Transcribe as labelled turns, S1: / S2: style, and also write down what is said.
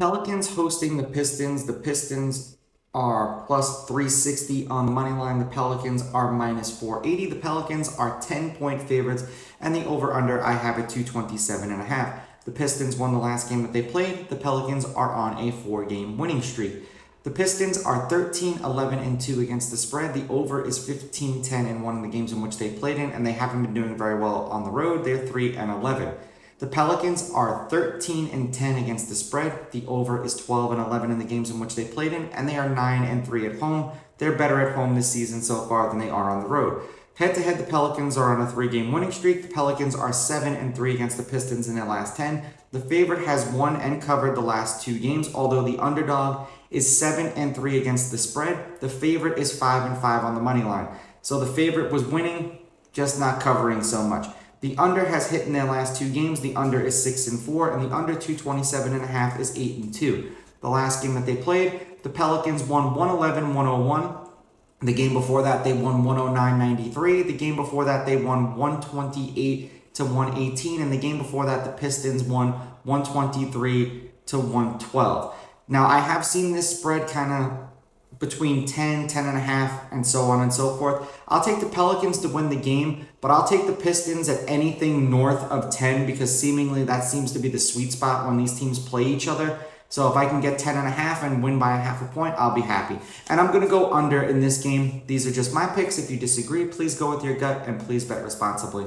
S1: Pelicans hosting the Pistons. The Pistons are plus 360 on the money line. The Pelicans are minus 480. The Pelicans are 10 point favorites. And the over under, I have it 227 and a half. The Pistons won the last game that they played. The Pelicans are on a four game winning streak. The Pistons are 13, 11, and 2 against the spread. The over is 15, 10, and 1 in the games in which they played in, and they haven't been doing very well on the road. They're 3 and 11. The Pelicans are 13 and 10 against the spread. The over is 12 and 11 in the games in which they played in, and they are 9 and 3 at home. They're better at home this season so far than they are on the road. Head to head, the Pelicans are on a three game winning streak. The Pelicans are 7 and 3 against the Pistons in their last 10. The favorite has won and covered the last two games, although the underdog is 7 and 3 against the spread. The favorite is 5 and 5 on the money line. So the favorite was winning, just not covering so much. The under has hit in their last two games. The under is 6 and 4, and the under 227 and a half is 8 and 2. The last game that they played, the Pelicans won 111 101. The game before that, they won 109 93. The game before that, they won 128 to 118. And the game before that, the Pistons won 123 to 112. Now, I have seen this spread kind of between 10, 10 and a half, and so on and so forth. I'll take the Pelicans to win the game, but I'll take the Pistons at anything north of 10 because seemingly that seems to be the sweet spot when these teams play each other. So if I can get 10 and a half and win by a half a point, I'll be happy. And I'm going to go under in this game. These are just my picks. If you disagree, please go with your gut and please bet responsibly.